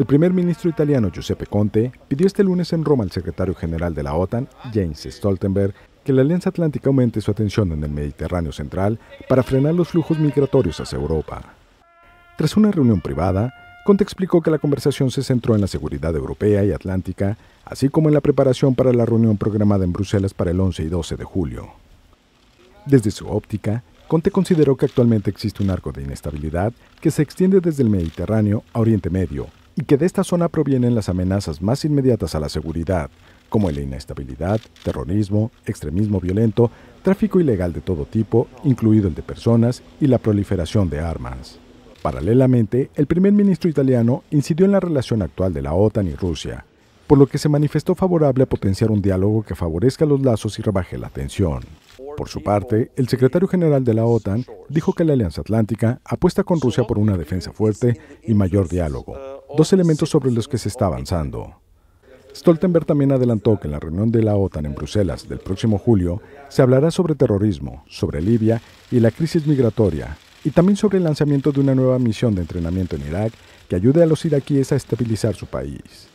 El primer ministro italiano Giuseppe Conte pidió este lunes en Roma al secretario general de la OTAN, James Stoltenberg, que la Alianza Atlántica aumente su atención en el Mediterráneo central para frenar los flujos migratorios hacia Europa. Tras una reunión privada, Conte explicó que la conversación se centró en la seguridad europea y atlántica, así como en la preparación para la reunión programada en Bruselas para el 11 y 12 de julio. Desde su óptica, Conte consideró que actualmente existe un arco de inestabilidad que se extiende desde el Mediterráneo a Oriente Medio y que de esta zona provienen las amenazas más inmediatas a la seguridad, como la inestabilidad, terrorismo, extremismo violento, tráfico ilegal de todo tipo, incluido el de personas, y la proliferación de armas. Paralelamente, el primer ministro italiano incidió en la relación actual de la OTAN y Rusia, por lo que se manifestó favorable a potenciar un diálogo que favorezca los lazos y rebaje la tensión. Por su parte, el secretario general de la OTAN dijo que la Alianza Atlántica apuesta con Rusia por una defensa fuerte y mayor diálogo, dos elementos sobre los que se está avanzando. Stoltenberg también adelantó que en la reunión de la OTAN en Bruselas del próximo julio se hablará sobre terrorismo, sobre Libia y la crisis migratoria, y también sobre el lanzamiento de una nueva misión de entrenamiento en Irak que ayude a los iraquíes a estabilizar su país.